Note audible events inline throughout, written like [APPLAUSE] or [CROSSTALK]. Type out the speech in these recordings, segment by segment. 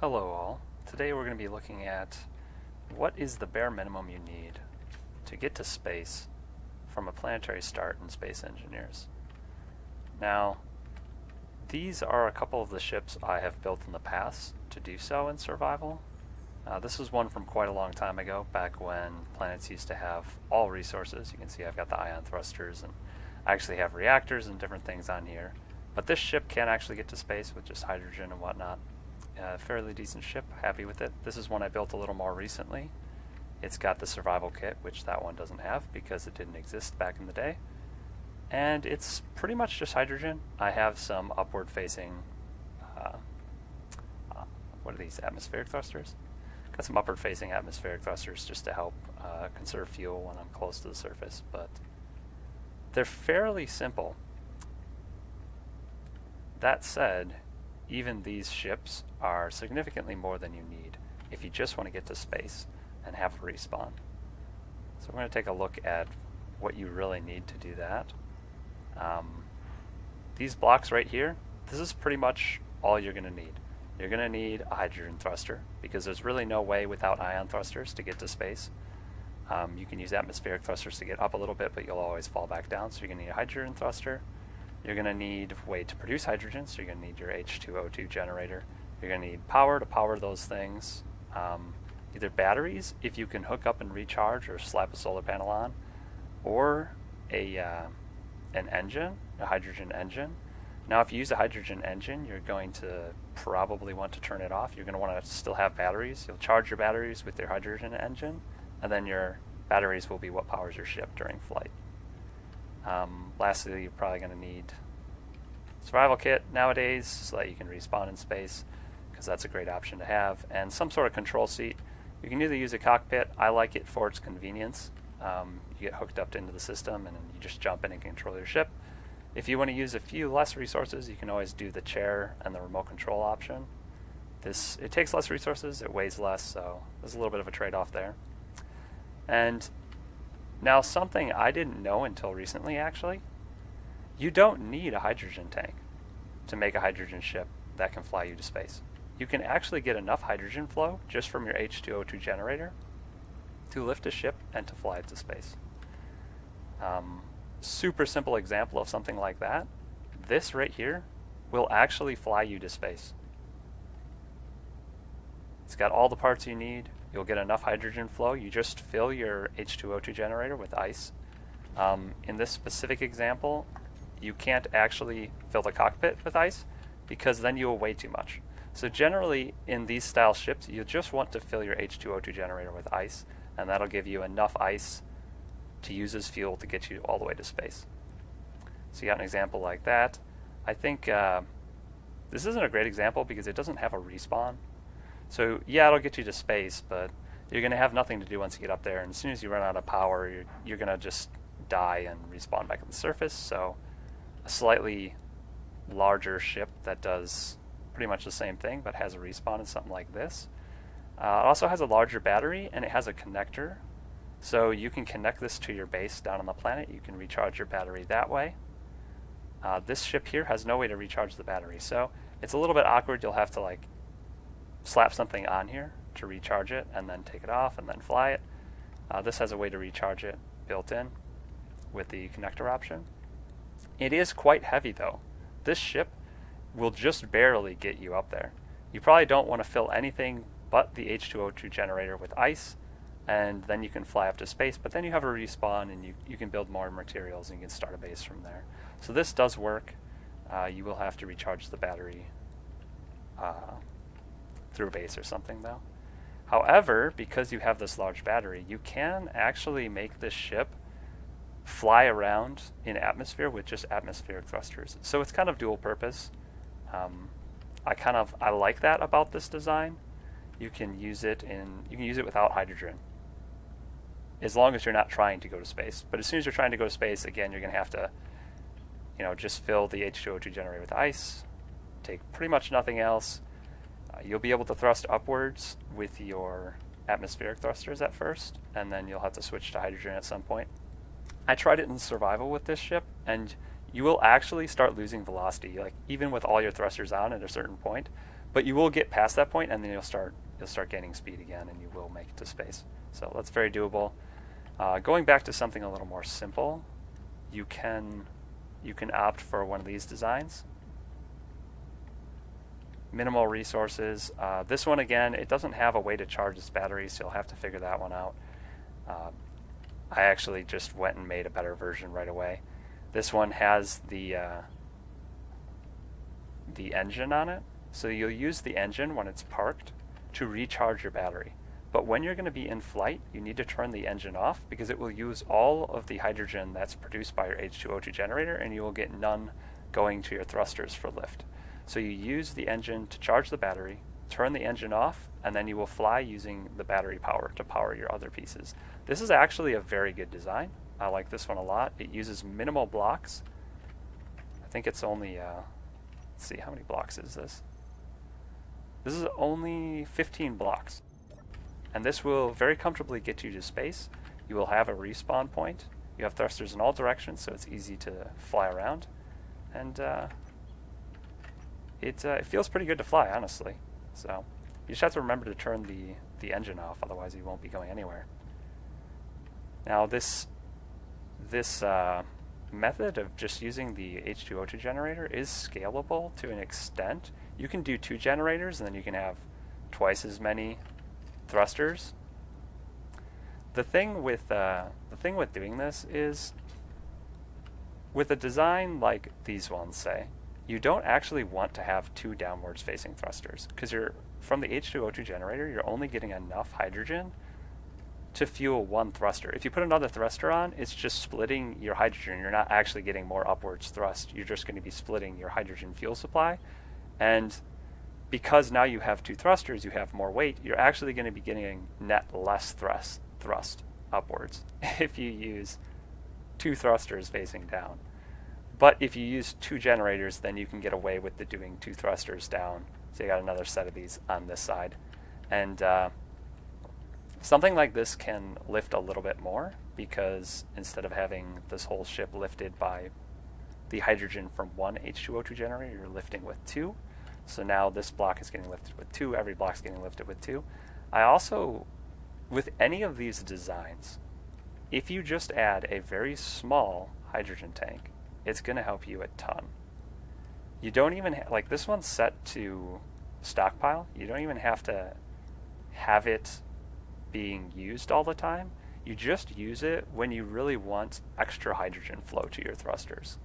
Hello all. Today we're going to be looking at what is the bare minimum you need to get to space from a planetary start in Space Engineers. Now, these are a couple of the ships I have built in the past to do so in survival. Uh, this is one from quite a long time ago, back when planets used to have all resources. You can see I've got the ion thrusters and I actually have reactors and different things on here. But this ship can actually get to space with just hydrogen and whatnot fairly decent ship, happy with it. This is one I built a little more recently. It's got the survival kit, which that one doesn't have because it didn't exist back in the day. And it's pretty much just hydrogen. I have some upward facing, uh, uh, what are these, atmospheric thrusters? Got some upward facing atmospheric thrusters just to help uh, conserve fuel when I'm close to the surface, but they're fairly simple. That said, even these ships are significantly more than you need if you just want to get to space and have a respawn. So we're going to take a look at what you really need to do that. Um, these blocks right here, this is pretty much all you're going to need. You're going to need a hydrogen thruster because there's really no way without ion thrusters to get to space. Um, you can use atmospheric thrusters to get up a little bit, but you'll always fall back down, so you're going to need a hydrogen thruster. You're going to need way to produce hydrogen, so you're going to need your H2O2 generator. You're going to need power to power those things. Um, either batteries, if you can hook up and recharge or slap a solar panel on, or a uh, an engine, a hydrogen engine. Now, if you use a hydrogen engine, you're going to probably want to turn it off. You're going to want to still have batteries. You'll charge your batteries with your hydrogen engine, and then your batteries will be what powers your ship during flight. Um, lastly, you're probably going to need survival kit nowadays so that you can respawn in space because that's a great option to have, and some sort of control seat. You can either use a cockpit. I like it for its convenience. Um, you get hooked up into the system and you just jump in and control your ship. If you want to use a few less resources, you can always do the chair and the remote control option. This It takes less resources, it weighs less, so there's a little bit of a trade-off there. And now, something I didn't know until recently, actually, you don't need a hydrogen tank to make a hydrogen ship that can fly you to space. You can actually get enough hydrogen flow just from your H2O2 generator to lift a ship and to fly it to space. Um, super simple example of something like that. This right here will actually fly you to space. It's got all the parts you need. You'll get enough hydrogen flow. You just fill your H2O2 generator with ice. Um, in this specific example, you can't actually fill the cockpit with ice because then you will weigh too much. So generally, in these style ships, you just want to fill your H2O2 generator with ice, and that'll give you enough ice to use as fuel to get you all the way to space. So you got an example like that. I think uh, this isn't a great example because it doesn't have a respawn. So yeah, it'll get you to space, but you're going to have nothing to do once you get up there. And as soon as you run out of power, you're, you're going to just die and respawn back at the surface. So a slightly larger ship that does pretty much the same thing, but has a respawn in something like this. Uh, it also has a larger battery, and it has a connector. So you can connect this to your base down on the planet. You can recharge your battery that way. Uh, this ship here has no way to recharge the battery, so it's a little bit awkward. You'll have to like slap something on here to recharge it and then take it off and then fly it. Uh, this has a way to recharge it built in with the connector option. It is quite heavy though. This ship will just barely get you up there. You probably don't want to fill anything but the H2O2 generator with ice and then you can fly up to space, but then you have a respawn and you, you can build more materials and you can start a base from there. So this does work. Uh, you will have to recharge the battery uh, through base or something though. However, because you have this large battery, you can actually make this ship fly around in atmosphere with just atmospheric thrusters. So it's kind of dual purpose. Um, I kind of I like that about this design. You can use it in you can use it without hydrogen. As long as you're not trying to go to space. But as soon as you're trying to go to space, again, you're going to have to you know, just fill the H2O2 generator with ice, take pretty much nothing else, you'll be able to thrust upwards with your atmospheric thrusters at first, and then you'll have to switch to hydrogen at some point. I tried it in survival with this ship, and you will actually start losing velocity, like even with all your thrusters on at a certain point. But you will get past that point, and then you'll start you'll start gaining speed again, and you will make it to space. So that's very doable. Uh, going back to something a little more simple, you can you can opt for one of these designs. Minimal resources. Uh, this one again, it doesn't have a way to charge its battery, so you'll have to figure that one out. Uh, I actually just went and made a better version right away. This one has the uh, the engine on it, so you'll use the engine when it's parked to recharge your battery. But when you're going to be in flight, you need to turn the engine off because it will use all of the hydrogen that's produced by your H2O2 generator and you will get none going to your thrusters for lift. So you use the engine to charge the battery, turn the engine off, and then you will fly using the battery power to power your other pieces. This is actually a very good design. I like this one a lot. It uses minimal blocks. I think it's only, uh, let's see, how many blocks is this? This is only 15 blocks. And this will very comfortably get you to space. You will have a respawn point. You have thrusters in all directions, so it's easy to fly around. And uh, it, uh, it feels pretty good to fly, honestly. So you just have to remember to turn the, the engine off, otherwise you won't be going anywhere. Now this, this uh, method of just using the H2O2 generator is scalable to an extent. You can do two generators and then you can have twice as many thrusters. The thing with uh, the thing with doing this is with a design like these ones say, you don't actually want to have two downwards facing thrusters because you're from the H2O2 generator, you're only getting enough hydrogen to fuel one thruster. If you put another thruster on, it's just splitting your hydrogen. You're not actually getting more upwards thrust. You're just going to be splitting your hydrogen fuel supply. And because now you have two thrusters, you have more weight, you're actually going to be getting net less thrust, thrust upwards [LAUGHS] if you use two thrusters facing down. But if you use two generators, then you can get away with the doing two thrusters down. So you got another set of these on this side. And uh, something like this can lift a little bit more because instead of having this whole ship lifted by the hydrogen from one H2O2 generator, you're lifting with two. So now this block is getting lifted with two, every block is getting lifted with two. I also, with any of these designs, if you just add a very small hydrogen tank, it's going to help you a ton. You don't even, like this one's set to stockpile. You don't even have to have it being used all the time. You just use it when you really want extra hydrogen flow to your thrusters.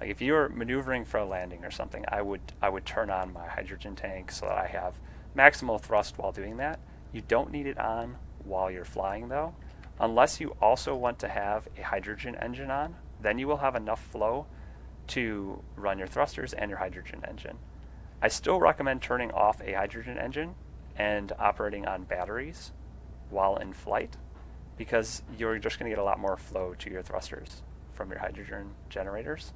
Like if you're maneuvering for a landing or something, I would I would turn on my hydrogen tank so that I have maximal thrust while doing that. You don't need it on while you're flying though, unless you also want to have a hydrogen engine on. Then you will have enough flow to run your thrusters and your hydrogen engine. I still recommend turning off a hydrogen engine and operating on batteries while in flight because you're just going to get a lot more flow to your thrusters from your hydrogen generators.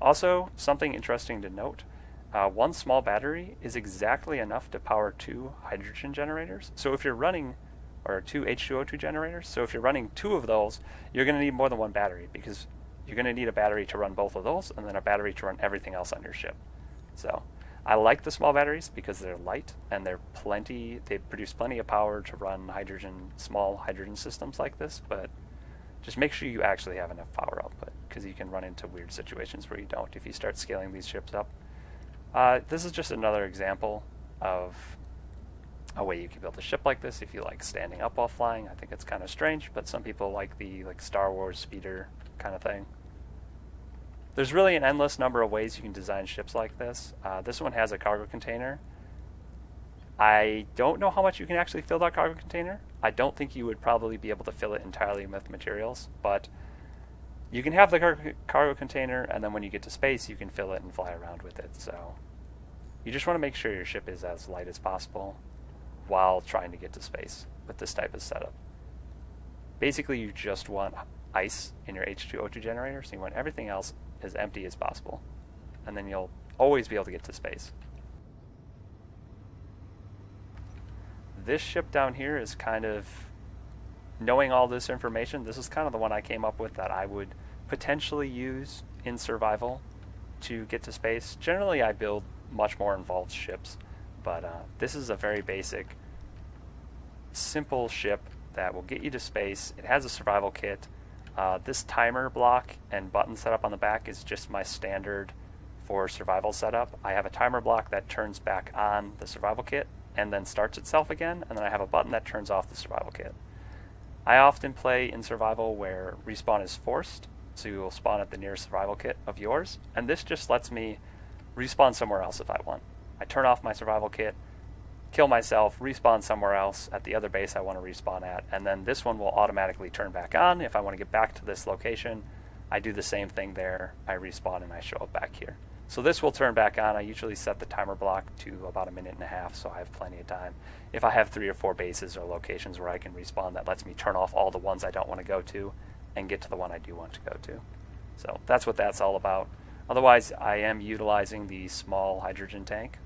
Also, something interesting to note, uh, one small battery is exactly enough to power two hydrogen generators. So if you're running, or two H2O2 generators, so if you're running two of those, you're going to need more than one battery because you're going to need a battery to run both of those and then a battery to run everything else on your ship. So I like the small batteries because they're light and they're plenty, they produce plenty of power to run hydrogen, small hydrogen systems like this, but just make sure you actually have enough power output because you can run into weird situations where you don't if you start scaling these ships up. Uh, this is just another example of a way you can build a ship like this if you like standing up while flying. I think it's kind of strange, but some people like the like Star Wars speeder kind of thing. There's really an endless number of ways you can design ships like this. Uh, this one has a cargo container. I don't know how much you can actually fill that cargo container. I don't think you would probably be able to fill it entirely with materials, but you can have the car cargo container, and then when you get to space, you can fill it and fly around with it. So you just want to make sure your ship is as light as possible while trying to get to space with this type of setup. Basically, you just want ice in your H2O2 generator, so you want everything else as empty as possible. And then you'll always be able to get to space. This ship down here is kind of, knowing all this information, this is kind of the one I came up with that I would potentially use in survival to get to space. Generally, I build much more involved ships But uh, this is a very basic, simple ship that will get you to space. It has a survival kit. Uh, this timer block and button setup on the back is just my standard for survival setup. I have a timer block that turns back on the survival kit and then starts itself again, and then I have a button that turns off the survival kit. I often play in survival where respawn is forced, so you will spawn at the nearest survival kit of yours, and this just lets me respawn somewhere else if I want. I turn off my survival kit, kill myself, respawn somewhere else at the other base I want to respawn at, and then this one will automatically turn back on. If I want to get back to this location, I do the same thing there, I respawn and I show up back here. So this will turn back on. I usually set the timer block to about a minute and a half, so I have plenty of time. If I have three or four bases or locations where I can respawn, that lets me turn off all the ones I don't want to go to and get to the one I do want to go to. So that's what that's all about. Otherwise, I am utilizing the small hydrogen tank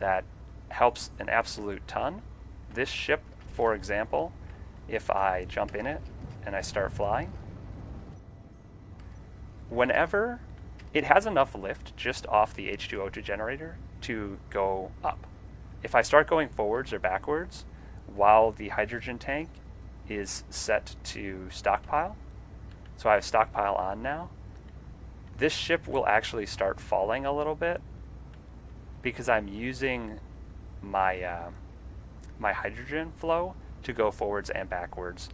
that helps an absolute ton. This ship, for example, if I jump in it and I start flying, whenever it has enough lift just off the H2O2 generator to go up. If I start going forwards or backwards while the hydrogen tank is set to stockpile, so I have stockpile on now, this ship will actually start falling a little bit because I'm using my uh, my hydrogen flow to go forwards and backwards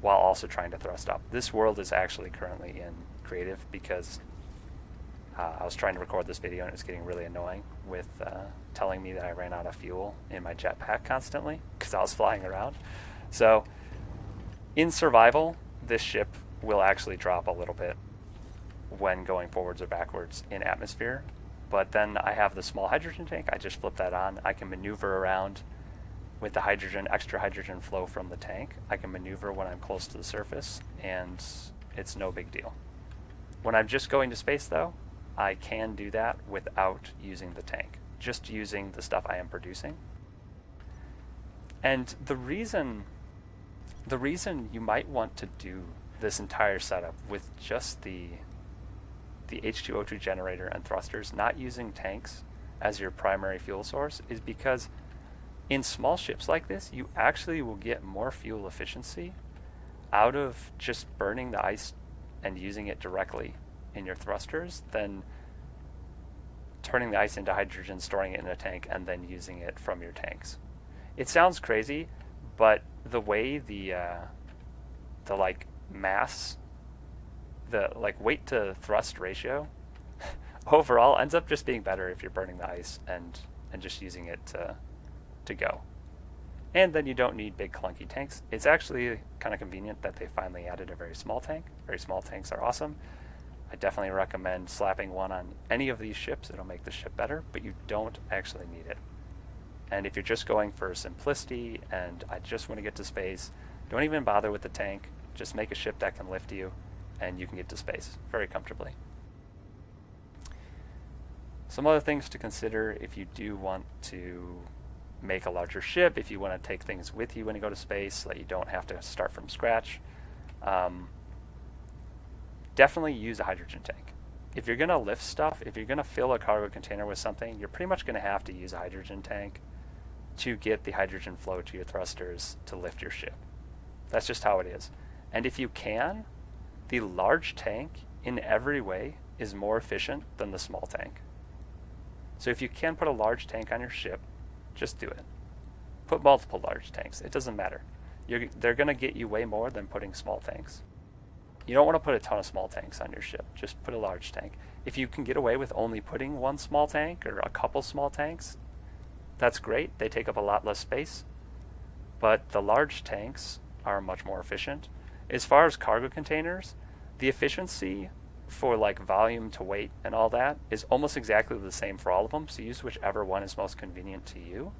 while also trying to thrust up. This world is actually currently in creative because uh, I was trying to record this video and it was getting really annoying with uh, telling me that I ran out of fuel in my jetpack constantly [LAUGHS] because I was flying around. So in survival, this ship will actually drop a little bit when going forwards or backwards in atmosphere. But then I have the small hydrogen tank. I just flip that on. I can maneuver around with the hydrogen, extra hydrogen flow from the tank. I can maneuver when I'm close to the surface, and it's no big deal. When I'm just going to space, though, I can do that without using the tank, just using the stuff I am producing. And the reason the reason you might want to do this entire setup with just the the H2O2 generator and thrusters, not using tanks as your primary fuel source, is because in small ships like this, you actually will get more fuel efficiency out of just burning the ice and using it directly in your thrusters than turning the ice into hydrogen, storing it in a tank, and then using it from your tanks. It sounds crazy, but the way the uh, the like mass, the like weight to thrust ratio, [LAUGHS] overall ends up just being better if you're burning the ice and and just using it to to go. And then you don't need big clunky tanks. It's actually kind of convenient that they finally added a very small tank. Very small tanks are awesome. I definitely recommend slapping one on any of these ships. It'll make the ship better, but you don't actually need it. And if you're just going for simplicity and I just want to get to space, don't even bother with the tank. Just make a ship that can lift you and you can get to space very comfortably. Some other things to consider if you do want to make a larger ship, if you want to take things with you when you go to space, so that you don't have to start from scratch. Um, definitely use a hydrogen tank. If you're going to lift stuff, if you're going to fill a cargo container with something, you're pretty much going to have to use a hydrogen tank to get the hydrogen flow to your thrusters to lift your ship. That's just how it is. And if you can, the large tank in every way is more efficient than the small tank. So if you can put a large tank on your ship, just do it. Put multiple large tanks. It doesn't matter. You're, they're going to get you way more than putting small tanks. You don't want to put a ton of small tanks on your ship. Just put a large tank. If you can get away with only putting one small tank or a couple small tanks, that's great. They take up a lot less space. But the large tanks are much more efficient. As far as cargo containers, the efficiency for like volume to weight and all that is almost exactly the same for all of them. So use whichever one is most convenient to you.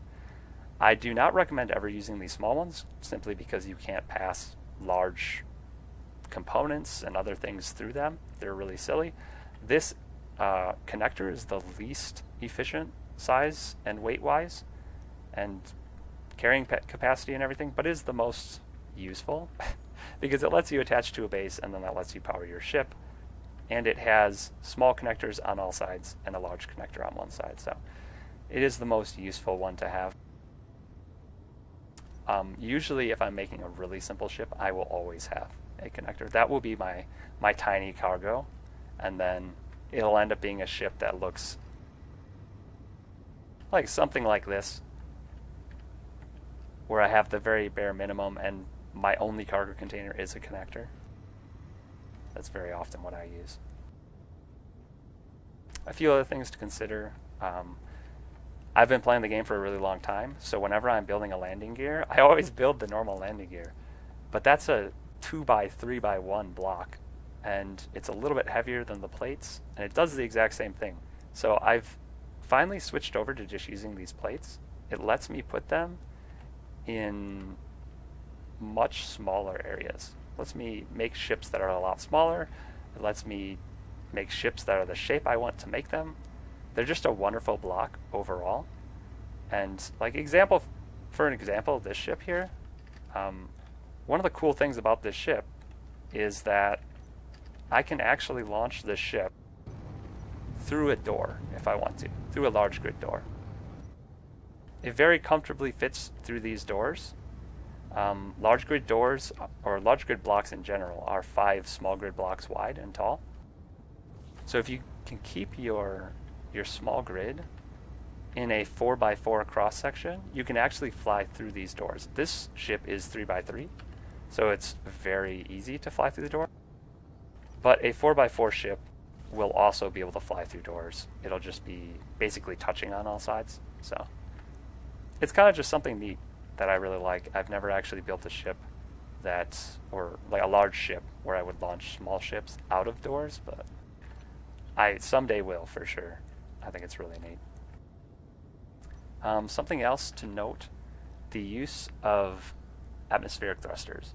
I do not recommend ever using these small ones simply because you can't pass large components and other things through them. They're really silly. This uh, connector is the least efficient size and weight wise and carrying capacity and everything, but is the most useful [LAUGHS] because it lets you attach to a base and then that lets you power your ship. And it has small connectors on all sides and a large connector on one side. So it is the most useful one to have. Um, usually, if I'm making a really simple ship, I will always have a connector. That will be my, my tiny cargo, and then it'll end up being a ship that looks like something like this, where I have the very bare minimum and my only cargo container is a connector. That's very often what I use. A few other things to consider. Um, I've been playing the game for a really long time, so whenever I'm building a landing gear, I always [LAUGHS] build the normal landing gear. But that's a 2 by 3 by 1 block, and it's a little bit heavier than the plates, and it does the exact same thing. So I've finally switched over to just using these plates. It lets me put them in much smaller areas. It lets me make ships that are a lot smaller. It lets me make ships that are the shape I want to make them they're just a wonderful block overall. And like example, for an example, this ship here, um, one of the cool things about this ship is that I can actually launch this ship through a door if I want to, through a large grid door. It very comfortably fits through these doors. Um, large grid doors, or large grid blocks in general, are five small grid blocks wide and tall. So if you can keep your your small grid in a 4x4 cross section, you can actually fly through these doors. This ship is 3x3, so it's very easy to fly through the door. But a 4x4 ship will also be able to fly through doors. It'll just be basically touching on all sides. So it's kind of just something neat that I really like. I've never actually built a ship that, or like a large ship where I would launch small ships out of doors, but I someday will for sure. I think it's really neat. Um, something else to note, the use of atmospheric thrusters.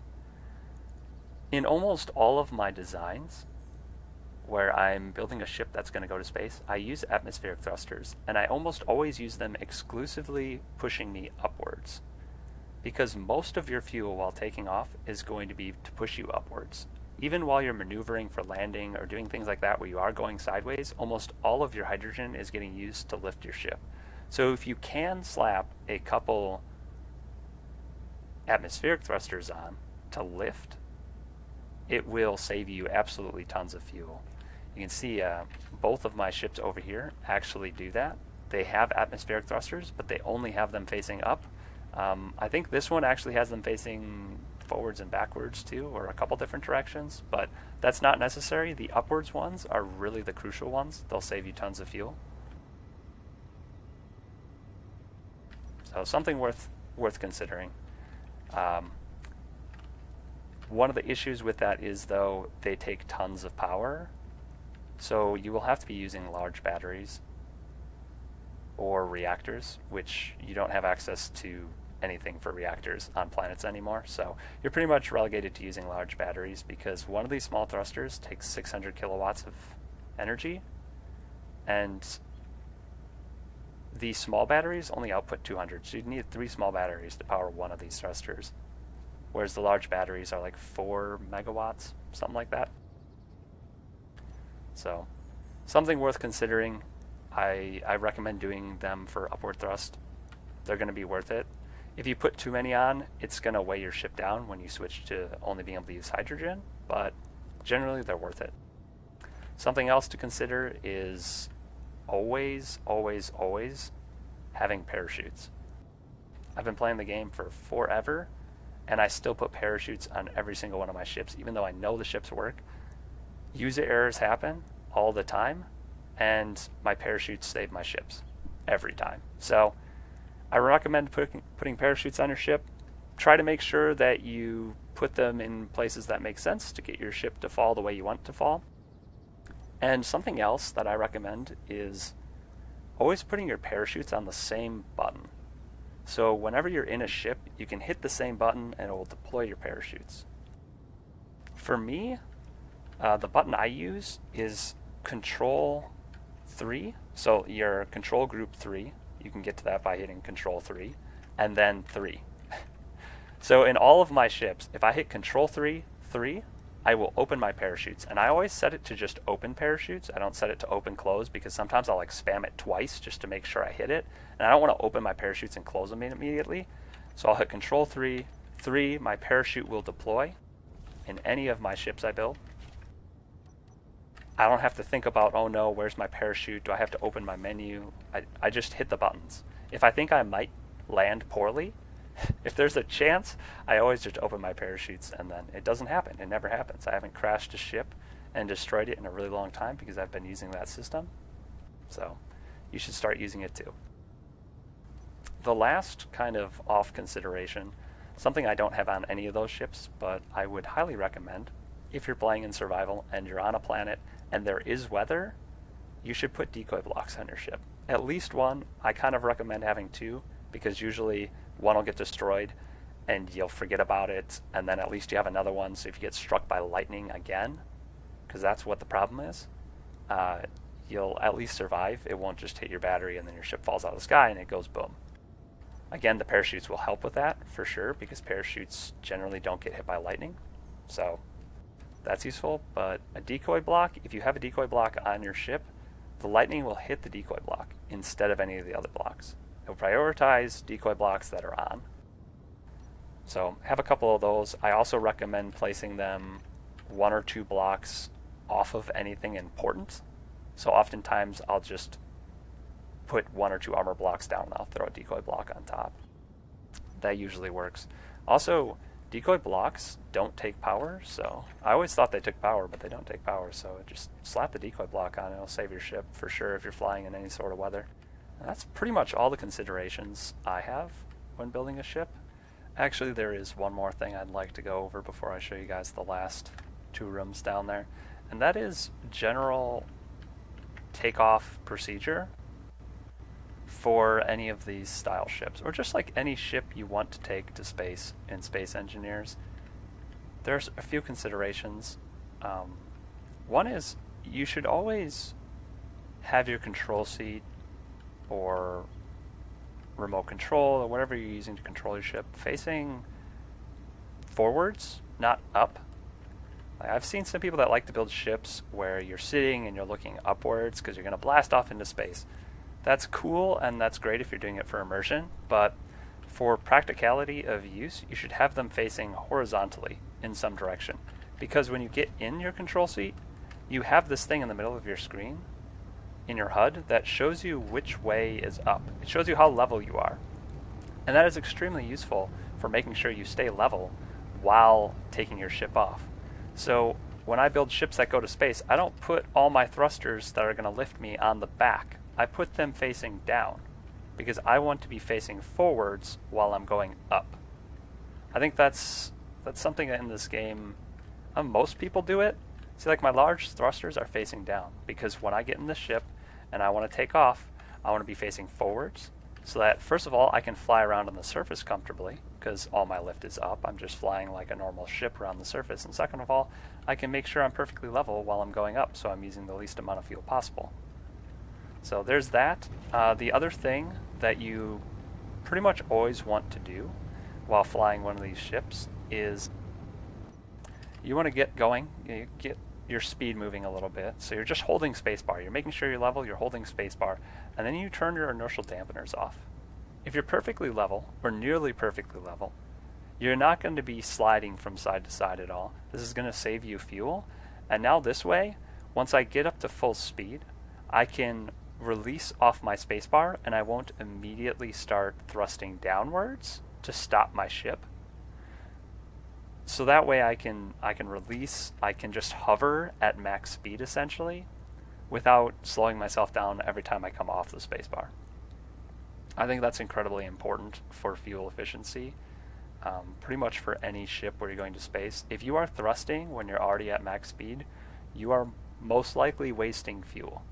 In almost all of my designs, where I'm building a ship that's going to go to space, I use atmospheric thrusters, and I almost always use them exclusively pushing me upwards. Because most of your fuel while taking off is going to be to push you upwards even while you're maneuvering for landing or doing things like that where you are going sideways, almost all of your hydrogen is getting used to lift your ship. So if you can slap a couple atmospheric thrusters on to lift, it will save you absolutely tons of fuel. You can see uh, both of my ships over here actually do that. They have atmospheric thrusters, but they only have them facing up. Um, I think this one actually has them facing forwards and backwards too, or a couple different directions, but that's not necessary. The upwards ones are really the crucial ones. They'll save you tons of fuel. So something worth worth considering. Um, one of the issues with that is though they take tons of power, so you will have to be using large batteries or reactors, which you don't have access to anything for reactors on planets anymore. So you're pretty much relegated to using large batteries because one of these small thrusters takes 600 kilowatts of energy, and the small batteries only output 200. So you'd need three small batteries to power one of these thrusters, whereas the large batteries are like four megawatts, something like that. So something worth considering. I, I recommend doing them for upward thrust. They're going to be worth it. If you put too many on, it's going to weigh your ship down when you switch to only being able to use hydrogen, but generally they're worth it. Something else to consider is always, always, always having parachutes. I've been playing the game for forever, and I still put parachutes on every single one of my ships, even though I know the ships work. User errors happen all the time, and my parachutes save my ships every time. So I recommend putting, putting parachutes on your ship. Try to make sure that you put them in places that make sense to get your ship to fall the way you want it to fall. And something else that I recommend is always putting your parachutes on the same button. So whenever you're in a ship, you can hit the same button and it will deploy your parachutes. For me, uh, the button I use is Control 3. So your Control Group 3 you can get to that by hitting Control 3, and then 3. [LAUGHS] so in all of my ships, if I hit Control 3, 3, I will open my parachutes. And I always set it to just open parachutes. I don't set it to open close because sometimes I'll like spam it twice just to make sure I hit it. And I don't want to open my parachutes and close them immediately. So I'll hit control 3, 3, my parachute will deploy in any of my ships I build. I don't have to think about, oh no, where's my parachute? Do I have to open my menu? I, I just hit the buttons. If I think I might land poorly, [LAUGHS] if there's a chance, I always just open my parachutes and then it doesn't happen. It never happens. I haven't crashed a ship and destroyed it in a really long time because I've been using that system. So you should start using it too. The last kind of off consideration, something I don't have on any of those ships, but I would highly recommend if you're playing in survival and you're on a planet and there is weather, you should put decoy blocks on your ship. At least one. I kind of recommend having two because usually one will get destroyed and you'll forget about it, and then at least you have another one. So if you get struck by lightning again, because that's what the problem is, uh, you'll at least survive. It won't just hit your battery and then your ship falls out of the sky and it goes boom. Again, the parachutes will help with that for sure because parachutes generally don't get hit by lightning. So that's useful, but a decoy block, if you have a decoy block on your ship, the lightning will hit the decoy block instead of any of the other blocks. It'll prioritize decoy blocks that are on. So have a couple of those. I also recommend placing them one or two blocks off of anything important. So oftentimes I'll just put one or two armor blocks down and I'll throw a decoy block on top. That usually works. Also, decoy blocks don't take power, so I always thought they took power, but they don't take power, so just slap the decoy block on, it'll save your ship for sure if you're flying in any sort of weather. And that's pretty much all the considerations I have when building a ship. Actually, there is one more thing I'd like to go over before I show you guys the last two rooms down there, and that is general takeoff procedure for any of these style ships, or just like any ship you want to take to space in Space Engineers. There's a few considerations. Um, one is you should always have your control seat or remote control or whatever you're using to control your ship facing forwards, not up. I've seen some people that like to build ships where you're sitting and you're looking upwards because you're going to blast off into space. That's cool and that's great if you're doing it for immersion, but for practicality of use, you should have them facing horizontally in some direction. Because when you get in your control seat, you have this thing in the middle of your screen in your HUD that shows you which way is up. It shows you how level you are. And that is extremely useful for making sure you stay level while taking your ship off. So when I build ships that go to space, I don't put all my thrusters that are going to lift me on the back. I put them facing down because I want to be facing forwards while I'm going up. I think that's that's something that in this game uh, most people do it. See, like my large thrusters are facing down because when I get in the ship and I want to take off, I want to be facing forwards so that first of all I can fly around on the surface comfortably because all my lift is up. I'm just flying like a normal ship around the surface. And second of all, I can make sure I'm perfectly level while I'm going up so I'm using the least amount of fuel possible. So there's that. Uh, the other thing that you pretty much always want to do while flying one of these ships is you want to get going, you get your speed moving a little bit. So you're just holding spacebar. You're making sure you're level, you're holding spacebar, and then you turn your inertial dampeners off. If you're perfectly level, or nearly perfectly level, you're not going to be sliding from side to side at all. This is going to save you fuel. And now this way, once I get up to full speed, I can release off my spacebar and I won't immediately start thrusting downwards to stop my ship. So that way I can I can release, I can just hover at max speed essentially without slowing myself down every time I come off the spacebar. I think that's incredibly important for fuel efficiency. Um, pretty much for any ship where you're going to space. If you are thrusting when you're already at max speed, you are most likely wasting fuel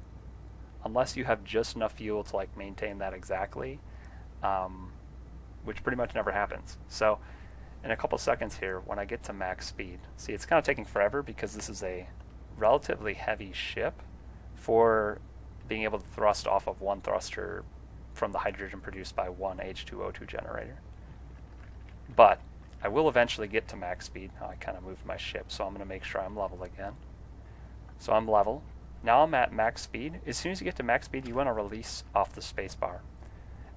unless you have just enough fuel to like maintain that exactly, um, which pretty much never happens. So in a couple seconds here, when I get to max speed, see it's kind of taking forever because this is a relatively heavy ship for being able to thrust off of one thruster from the hydrogen produced by one H2O2 generator. But I will eventually get to max speed. I kind of moved my ship, so I'm going to make sure I'm level again. So I'm level. Now I'm at max speed. As soon as you get to max speed, you want to release off the spacebar.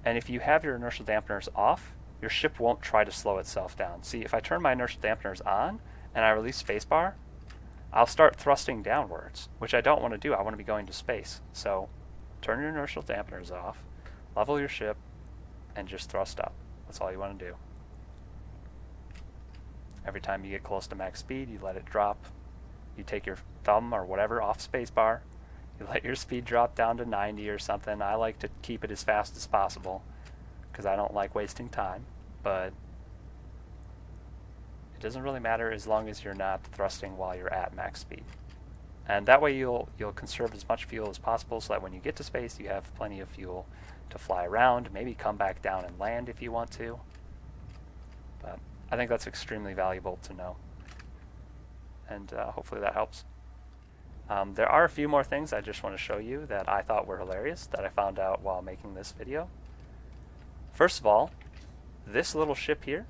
And if you have your inertial dampeners off, your ship won't try to slow itself down. See, if I turn my inertial dampeners on and I release spacebar, I'll start thrusting downwards, which I don't want to do. I want to be going to space. So turn your inertial dampeners off, level your ship, and just thrust up. That's all you want to do. Every time you get close to max speed, you let it drop. You take your thumb or whatever off spacebar. You let your speed drop down to 90 or something. I like to keep it as fast as possible because I don't like wasting time. But it doesn't really matter as long as you're not thrusting while you're at max speed. And that way you'll you'll conserve as much fuel as possible so that when you get to space you have plenty of fuel to fly around, maybe come back down and land if you want to. But I think that's extremely valuable to know. And uh, hopefully that helps. Um, there are a few more things I just want to show you that I thought were hilarious that I found out while making this video. First of all, this little ship here,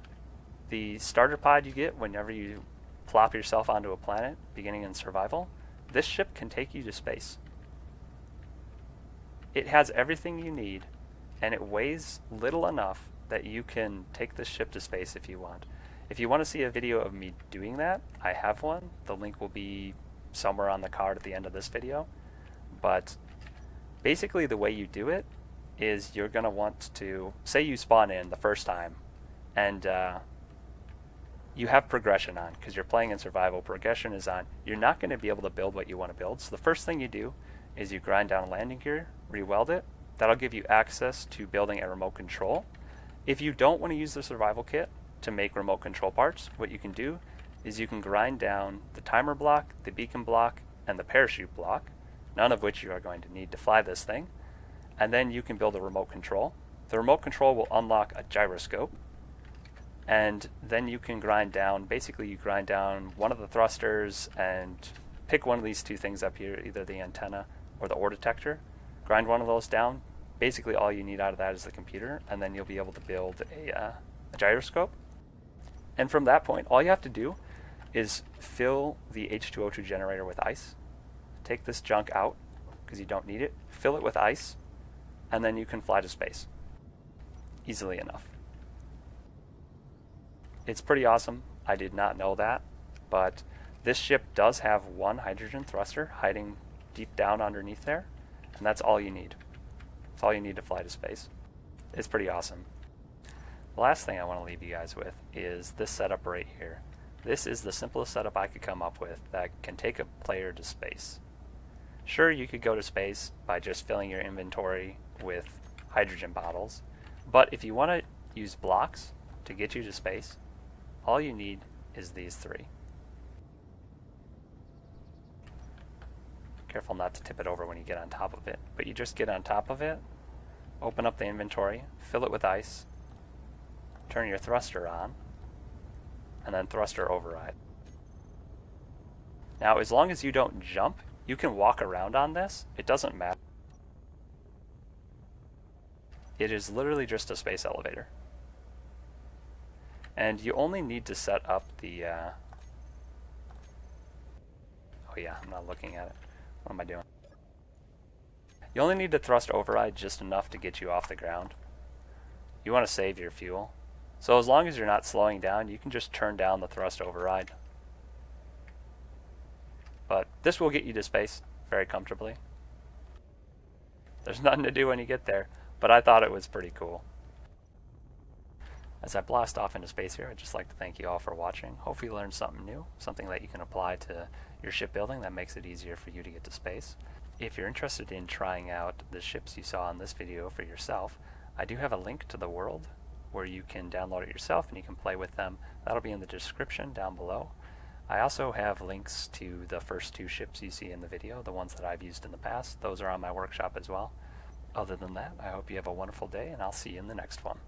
the starter pod you get whenever you plop yourself onto a planet beginning in survival, this ship can take you to space. It has everything you need and it weighs little enough that you can take this ship to space if you want. If you want to see a video of me doing that, I have one. The link will be somewhere on the card at the end of this video. But basically the way you do it is you're going to want to, say you spawn in the first time, and uh, you have progression on, because you're playing in survival, progression is on. You're not going to be able to build what you want to build. So the first thing you do is you grind down landing gear, re-weld it. That'll give you access to building a remote control. If you don't want to use the survival kit, to make remote control parts, what you can do is you can grind down the timer block, the beacon block, and the parachute block, none of which you are going to need to fly this thing, and then you can build a remote control. The remote control will unlock a gyroscope, and then you can grind down, basically you grind down one of the thrusters and pick one of these two things up here, either the antenna or the ore detector, grind one of those down. Basically all you need out of that is the computer, and then you'll be able to build a, uh, a gyroscope and from that point, all you have to do is fill the H2O2 generator with ice, take this junk out because you don't need it, fill it with ice, and then you can fly to space easily enough. It's pretty awesome. I did not know that, but this ship does have one hydrogen thruster hiding deep down underneath there, and that's all you need. That's all you need to fly to space. It's pretty awesome. Last thing I want to leave you guys with is this setup right here. This is the simplest setup I could come up with that can take a player to space. Sure, you could go to space by just filling your inventory with hydrogen bottles, but if you want to use blocks to get you to space, all you need is these three. Careful not to tip it over when you get on top of it, but you just get on top of it, open up the inventory, fill it with ice, turn your thruster on, and then thruster override. Now, as long as you don't jump, you can walk around on this. It doesn't matter. It is literally just a space elevator. And you only need to set up the... Uh... Oh yeah, I'm not looking at it. What am I doing? You only need to thrust override just enough to get you off the ground. You want to save your fuel. So as long as you're not slowing down, you can just turn down the thrust override. But this will get you to space very comfortably. There's [LAUGHS] nothing to do when you get there, but I thought it was pretty cool. As I blast off into space here, I'd just like to thank you all for watching. Hopefully you learned something new, something that you can apply to your shipbuilding that makes it easier for you to get to space. If you're interested in trying out the ships you saw in this video for yourself, I do have a link to the world where you can download it yourself and you can play with them. That'll be in the description down below. I also have links to the first two ships you see in the video, the ones that I've used in the past. Those are on my workshop as well. Other than that, I hope you have a wonderful day and I'll see you in the next one.